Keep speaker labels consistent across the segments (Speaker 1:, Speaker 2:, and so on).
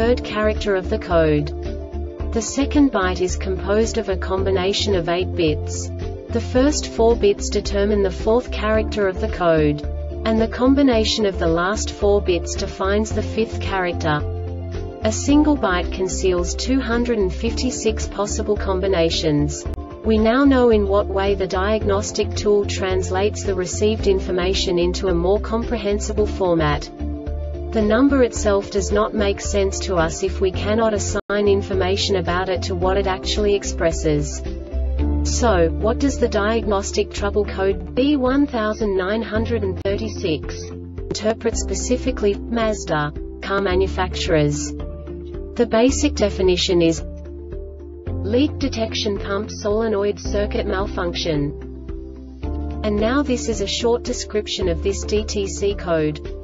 Speaker 1: third character of the code. The second byte is composed of a combination of 8 bits. The first 4 bits determine the fourth character of the code. And the combination of the last 4 bits defines the fifth character. A single byte conceals 256 possible combinations. We now know in what way the diagnostic tool translates the received information into a more comprehensible format. The number itself does not make sense to us if we cannot assign information about it to what it actually expresses. So, what does the diagnostic trouble code B1936 interpret specifically, Mazda, car manufacturers? The basic definition is Leak detection pump solenoid circuit malfunction. And now this is a short description of this DTC code.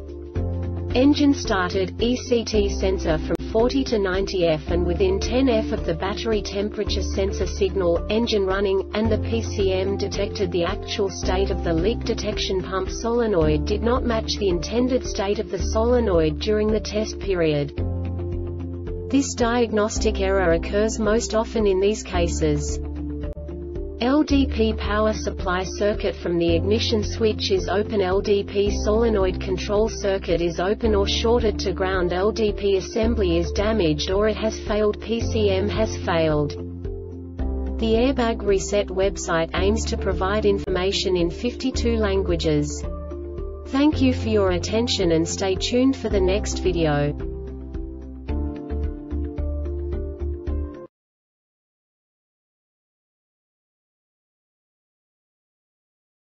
Speaker 1: Engine started, ECT sensor from 40 to 90 F and within 10 F of the battery temperature sensor signal, engine running, and the PCM detected the actual state of the leak detection pump solenoid did not match the intended state of the solenoid during the test period. This diagnostic error occurs most often in these cases. LDP power supply circuit from the ignition switch is open LDP solenoid control circuit is open or shorted to ground LDP assembly is damaged or it has failed PCM has failed. The Airbag Reset website aims to provide information in 52 languages. Thank you for your attention and stay tuned for the next video.